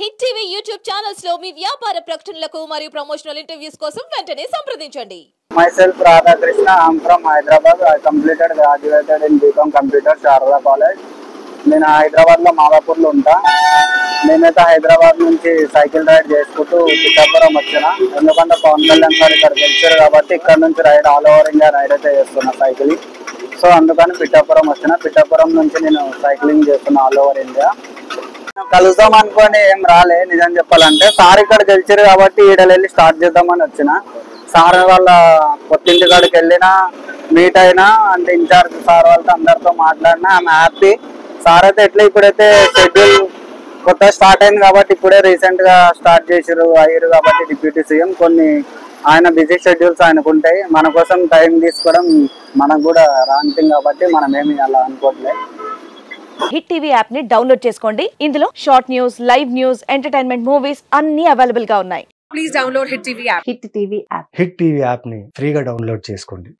Hit TV YouTube ఛానల్స్లో మీ వ్యాపార ప్రకటనలకు మరియు ప్రమోషనల్ ఇంటర్వ్యూస్ కోసం వెంటనే సంప్రదించండి. Myself Radhakrishna I'm from Hyderabad I completed graduated in BCom computer Sharada college నేను హైదరాబాద్లో మాదాపూర్లో ఉంటా. నేనైతే హైదరాబాద్ నుంచి సైకిల్ రైడ్ చేసుకుంటూ పిఠాపురం వచ్చిన. ఎందుకంటే పవన్ కళ్యాణ్ గారు ఇక్కడ గెలిచారు కాబట్టి ఇక్కడ నుంచి ride all over India ride అయితే చేస్తున్నా సైకిల్. సో అందుకని పిఠాపురం వచ్చిన. పిఠాపురం నుంచి నేను సైక్లింగ్ చేస్తున్నా ఆల్ ఓవర్ ఇండియా కలుద్దాం అనుకొని ఏం రాలే నిజం చెప్పాలంటే. సార్ ఇక్కడ గెలిచారు కాబట్టి ఈడ వెళ్ళి స్టార్ట్ చేద్దామని వచ్చిన. సార్ వాళ్ళ కొత్తింటి కాడికి వెళ్ళినా మీట్ అయినా అంటే ఇన్ఛార్జ్ సార్ వాళ్ళతో అందరితో మాట్లాడినా ఆమె హ్యాపీ సార్ అయితే ఎట్లా ఇప్పుడైతే షెడ్యూల్ కొత్త స్టార్ట్ అయింది కాబట్టి ఇప్పుడే రీసెంట్గా స్టార్ట్ చేసారు అయ్యారు కాబట్టి డిప్యూటీ సీఎం. కొన్ని ఆయన బిజీ షెడ్యూల్స్ ఆయనకు ఉంటాయి. మన కోసం టైం తీసుకోవడం మనకు కూడా రాంటింగ్ కాబట్టి మనం ఏమి అలా అనుకోవట్లేదు హిట్ టీవీ యాప్ని డౌన్లోడ్ చేసుకోండి. ఇందులో short news live news entertainment movies అన్ని అవైలబుల్గా ఉన్నాయి. please download Hit TV app. Hit TV app. Hit TV యాప్ని ఫ్రీగా డౌన్లోడ్ చేసుకోండి.